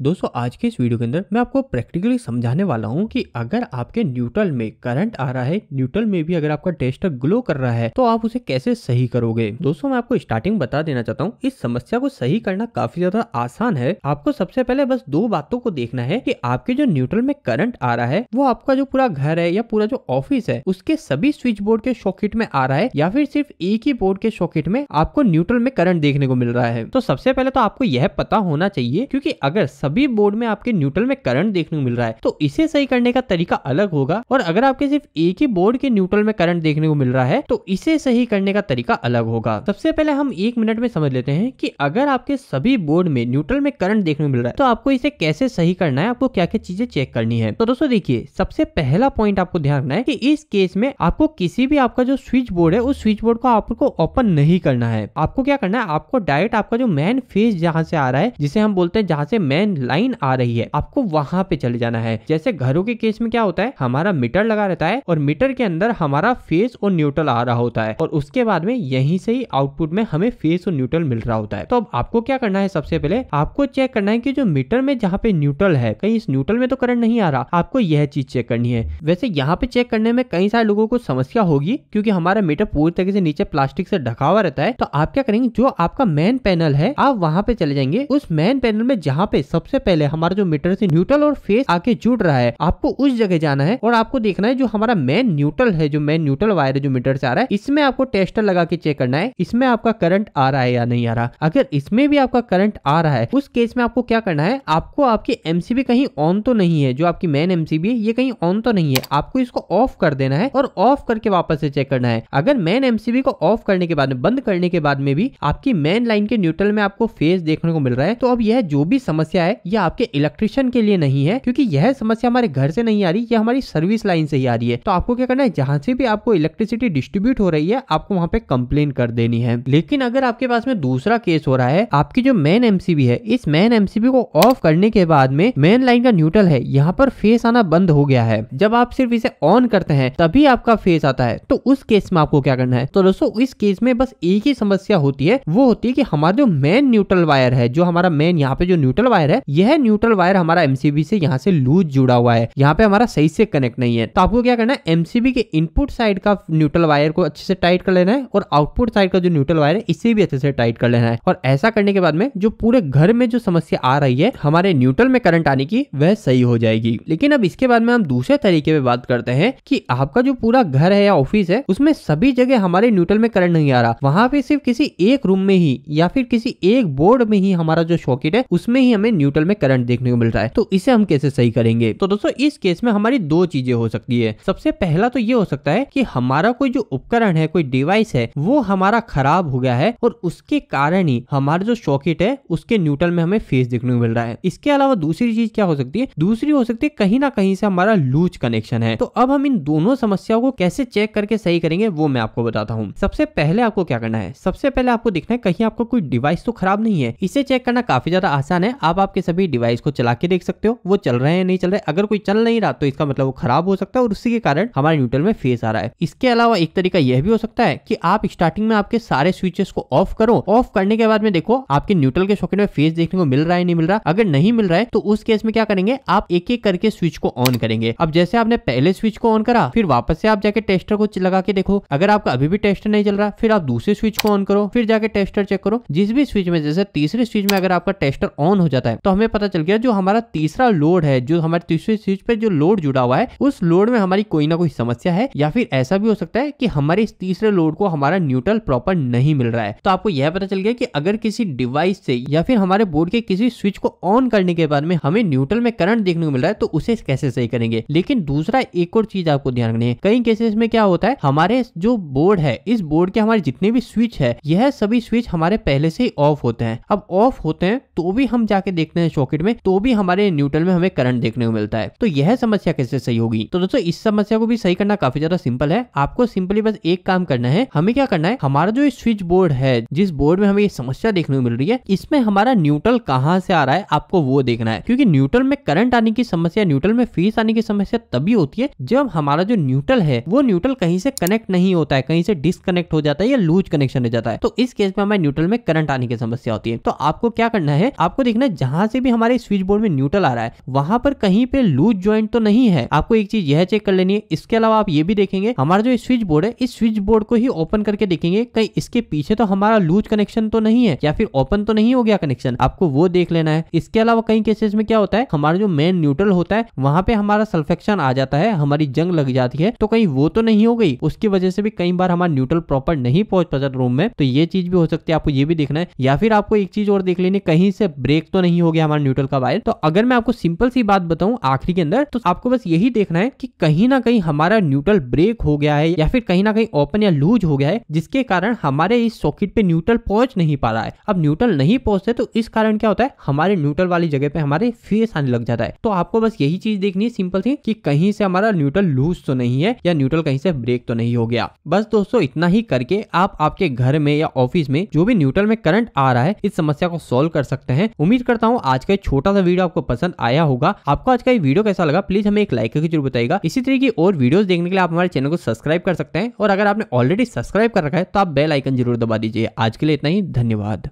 दोस्तों, आज के इस वीडियो के अंदर मैं आपको प्रैक्टिकली समझाने वाला हूँ कि अगर आपके न्यूट्रल में करंट आ रहा है न्यूट्रल में भी अगर आपका टेस्टर ग्लो कर रहा है तो आप उसे कैसे सही करोगे? दोस्तों, मैं आपको स्टार्टिंग बता देना चाहता हूँ, इस समस्या को सही करना काफ़ी ज़्यादा आसान है। आपको सबसे पहले बस दो बातों को देखना है की आपके जो न्यूट्रल में करंट आ रहा है, वो आपका जो पूरा घर है या पूरा जो ऑफ़िस है, उसके सभी स्विच बोर्ड के सॉकेट में आ रहा है या फिर सिर्फ़ एक ही बोर्ड के सॉकेट में आपको न्यूट्रल में करंट देखने को मिल रहा है। तो सबसे पहले तो आपको यह पता होना चाहिए, क्योंकि अगर सभी बोर्ड में आपके न्यूट्रल में करंट देखने को मिल रहा है तो इसे सही करने का तरीका अलग होगा। और अगर आपके सिर्फ़ एक ही बोर्ड के न्यूट्रल में करंट देखने को मिल रहा है तो इसे सही करने का तरीका अलग होगा। सबसे पहले हम एक मिनट में समझ लेते हैं कि अगर आपके सभी बोर्ड में न्यूट्रल में करंट देखने को मिल रहा है तो आपको इसे कैसे सही करना है, आपको क्या क्या चीज़ें चेक करनी है। तो दोस्तों देखिए, सबसे पहला पॉइंट आपको ध्यान रखना है कि इस केस में आपको किसी भी आपका जो स्विच बोर्ड है, उस स्विच बोर्ड को आपको ओपन नहीं करना है। आपको क्या करना है, आपको डायरेक्ट आपका जो मेन फ़ेज़ जहाँ से आ रहा है, जिसे हम बोलते हैं, जहाँ से मेन लाइन आ रही है। आपको वहाँ पे चले जाना है। जैसे घरों के केस में क्या होता है? हमारा मीटर लगा रहता है और मीटर के अंदर हमारा फेस और न्यूट्रल आ रहा होता है और उसके बाद में यहीं से ही आउटपुट में हमें फेस और न्यूट्रल मिल रहा होता है। तो अब आपको क्या करना है सबसे पहले? आपको चेक करना है कि जो मीटर में जहाँ पे न्यूट्रल है, कहीं इस न्यूट्रल में तो करंट नहीं आ रहा। आपको यह चीज़ चेक करनी है। वैसे यहाँ पे चेक करने में कई सारे लोगों को समस्या होगी क्योंकि हमारा मीटर पूरी तरीके से नीचे प्लास्टिक से ढका हुआ रहता है। तो आप क्या करेंगे? जो आपका मेन पैनल है, आप वहाँ पे चले जाएँगे। उस मेन पैनल में जहाँ पे सबसे पहले हमारा जो मीटर से न्यूट्रल और फेस आके जुड़ रहा है। आपको उस जगह जाना है और आपको देखना है जो हमारा मेन न्यूट्रल है, जो मेन न्यूट्रल वायर है, जो मीटर से आ रहा है, इसमें आपको टेस्टर लगा के चेक करना है, इसमें आपका करंट आ रहा है या नहीं आ रहा। अगर इसमें भी आपका करंट आ रहा है, उस केस में आपको क्या करना है, आपको आपकी एमसीबी कहीं ऑन तो नहीं है, जो आपकी मेन एमसीबी है, ये कहीं ऑन तो नहीं है। आपको इसको ऑफ़ कर देना है और ऑफ़ करके वापस से चेक करना है। अगर मेन एमसीबी को ऑफ़ करने के बाद में बंद करने के बाद में भी आपकी मेन लाइन के न्यूट्रल में आपको फेस देखने को मिल रहा है तो अब यह जो भी समस्या है यह आपके इलेक्ट्रिशियन के लिए नहीं है, क्योंकि यह समस्या हमारे घर से नहीं आ रही, यह हमारी सर्विस लाइन से ही आ रही है। तो आपको क्या करना है, जहाँ से भी आपको इलेक्ट्रिसिटी डिस्ट्रीब्यूट हो रही है, आपको वहाँ पे कंप्लेन कर देनी है। लेकिन अगर आपके पास में दूसरा केस हो रहा है, आपकी जो मेन एमसीबी है, इस मेन एमसीबी को ऑफ़ करने के बाद में मेन लाइन का न्यूट्रल है, यहाँ पर फेस आना बंद हो गया है। जब आप सिर्फ़ इसे ऑन करते हैं, तभी आपका फेस आता है। तो उस केस में आपको क्या करना है? तो दोस्तों, इस केस में बस एक ही समस्या होती है, वो होती है कि हमारा जो मेन न्यूट्रल वायर है, जो हमारा मेन यहाँ पे जो न्यूट्रल वायर है यह न्यूट्रल वायर हमारा एमसीबी से यहाँ से लूज जुड़ा हुआ है। यहाँ पे हमारा सही से कनेक्ट नहीं है। तो आपको क्या करना है? एमसीबी के इनपुट साइड का न्यूट्रल वायर को अच्छे से टाइट कर लेना है और आउटपुट साइड का जो न्यूट्रल वायर है, इसे भी अच्छे से टाइट कर लेना है। और ऐसा करने के बाद में जो पूरे घर में जो समस्या आ रही है, हमारे न्यूट्रल में करंट आने की वह सही हो जाएगी। लेकिन अब इसके बाद में हम दूसरे तरीके पे बात करते हैं कि आपका जो पूरा घर है या ऑफ़िस है, उसमें सभी जगह हमारे न्यूट्रल में करंट नहीं आ रहा। वहाँ पे सिर्फ़ किसी एक रूम में ही या फिर किसी एक बोर्ड में ही हमारा जो सॉकेट है, उसमें ही हमें न्यूट्रल में करंट देखने को मिल रहा है। तो इसे हम कैसे सही करेंगे? तो दोस्तों, इस केस में हमारी दो चीज़ें हो सकती है। सबसे पहला तो ये हो सकता है कि हमारा कोई जो उपकरण है, कोई डिवाइस है, वो हमारा खराब हो गया है और उसके कारण ही हमारा जो सॉकेट है, उसके न्यूट्रल में हमें फेस देखने को मिल रहा है। इसके अलावा दूसरी चीज़ क्या हो सकती है? दूसरी हो सकती है, कहीं ना कहीं से हमारा लूज कनेक्शन है। तो अब हम इन दोनों समस्याओं को कैसे चेक करके सही करेंगे, वो मैं आपको बताता हूँ। सबसे पहले आपको क्या करना है? सबसे पहले आपको देखना है, कहीं आपको कोई डिवाइस तो खराब नहीं है। इसे चेक करना काफ़ी ज़्यादा आसान है। आप आपके सभी डिवाइस को चला के देख सकते हो। वो चल रहे हैं नहीं चल रहे अगर कोई चल नहीं रहा तो इसका मतलब वो खराब हो सकता है और उसी के कारण हमारे न्यूट्रल में फेस आ रहा है। इसके अलावा एक तरीका यह भी हो सकता है कि आप स्टार्टिंग में आपके सारे स्विचेस को ऑफ़ करो। ऑफ़ करने के बाद में देखो, आपके न्यूट्रल के सॉकेट में फेस देखने को मिल रहा है, नहीं मिल रहा अगर नहीं मिल रहा है तो उस केस में क्या करेंगे? आप एक एक करके स्विच को ऑन करेंगे। अब जैसे आपने पहले स्विच को ऑन करा, फिर वापस से आप जाके टेस्टर को लगा के देखो। अगर आपका अभी भी टेस्टर नहीं चल रहा, फिर आप दूसरे स्विच को ऑन करो। फिर जाके टेस्टर चेक करो। जिस भी स्विच में, जैसे तीसरे स्विच में अगर आपका टेस्टर ऑन हो जाता है तो हमें पता चल गया जो हमारा तीसरा लोड है, जो हमारे तीसरे स्विच पे जो लोड जुड़ा हुआ है, उस लोड में हमारी कोई ना कोई समस्या है या फिर ऐसा भी हो सकता है कि हमारे इस तीसरे लोड को हमारा न्यूट्रल प्रॉपर नहीं मिल रहा है। तो आपको यह पता चल गया कि अगर किसी डिवाइस से या फिर हमारे बोर्ड के किसी स्विच को ऑन करने के बाद में हमें न्यूट्रल में करंट देखने को मिल रहा है तो उसे कैसे सही करेंगे? लेकिन दूसरा एक और चीज़ आपको ध्यान रखनी है। कई केसेस में क्या होता है, हमारे जो बोर्ड है, इस बोर्ड के हमारे जितने भी स्विच है, यह सभी स्विच हमारे पहले से ही ऑफ़ होते हैं। अब ऑफ़ होते हैं तो भी हम जाके देखते हैं सॉकेट में तो भी हमारे न्यूट्रल में हमें करंट देखने को मिलता है। तो यह समस्या कैसे सही होगी? तो दोस्तों, इस समस्या को भी सही करना काफ़ी ज़्यादा सिंपल है। आपको सिंपली बस एक काम करना है। हमें क्या करना है? हमारा जो स्विच बोर्ड है, जिस बोर्ड में हमें ये समस्या देखने को मिल रही है, इसमें हमारा न्यूट्रल कहाँ से आ रहा है, आपको वो देखना है। क्योंकि न्यूट्रल में करंट आने की समस्या, न्यूट्रल में फ़ीस आने की समस्या तभी होती है जब हमारा जो न्यूट्रल है, वो न्यूट्रल कहीं से कनेक्ट नहीं होता है, कहीं से डिसकनेक्ट हो जाता है या लूज कनेक्शन हो जाता है। तो इस केस में हमारे न्यूट्रल में करंट आने की समस्या होती है। तो आपको क्या करना है? आपको देखना है, जहाँ से भी हमारे स्विच बोर्ड में न्यूट्रल आ रहा है। वहाँ पर कहीं पे लूज ज्वाइंट तो नहीं है। आपको एक चीज़ यह चेक कर लेनी है। इसके अलावा आप ये भी देखेंगे, हमारा जो स्विच बोर्ड है, इस स्विच बोर्ड को ही ओपन करके देखेंगे कहीं इसके पीछे तो हमारा लूज कनेक्शन तो नहीं है, या फिर ओपन तो नहीं हो गया कनेक्शन आपको वो देख लेना है। इसके अलावा कई केसेस में क्या होता है, हमारा जो मेन न्यूट्रल होता है, वहाँ पे हमारा सल्फेक्शन आ जाता है, हमारी जंग लग जाती है तो कहीं वो तो नहीं हो गई। उसकी वजह से भी कई बार हमारा न्यूट्रल प्रॉपर नहीं पहुँच पाता रूम में तो ये चीज़ भी हो सकती है। आपको ये भी देखना है। या फिर आपको एक चीज़ और देख लेनी कहीं से ब्रेक तो नहीं हो गया हमारा न्यूट्रल का वायर तो अगर मैं आपको सिंपल सी बात बताऊँ आखिरी के अंदर तो आपको बस यही देखना है कि कहीं ना कहीं हमारा न्यूट्रल ब्रेक हो गया है या फिर कहीं ना कहीं ओपन या लूज हो गया है, जिसके कारण हमारे इस सॉकेट पे न्यूट्रल पहुँच नहीं पा रहा है। अब न्यूट्रल नहीं पहुँचते तो इस कारण क्या होता है? हमारे न्यूट्रल वाली जगह पे हमारे फेस आने लग जाता है। तो आपको बस यही चीज़ देखनी है सिंपल सी कि कहीं से हमारा न्यूट्रल लूज तो नहीं है या न्यूट्रल कहीं से ब्रेक तो नहीं हो गया। बस दोस्तों, इतना ही करके आप आपके घर में या ऑफ़िस में जो भी न्यूट्रल में करंट आ रहा है, इस समस्या को सोल्व कर सकते हैं। उम्मीद करता हूँ आज का छोटा सा वीडियो आपको पसंद आया होगा। आपको आज का ये वीडियो कैसा लगा प्लीज़ हमें एक लाइक करके ज़रूर बताएगा इसी तरीके की और वीडियो देखने के लिए आप हमारे चैनल को सब्सक्राइब कर सकते हैं। और अगर आपने ऑलरेडी सब्सक्राइब कर रखा है तो आप बेल आइकन ज़रूर दबा दीजिए। आज के लिए इतना ही, धन्यवाद।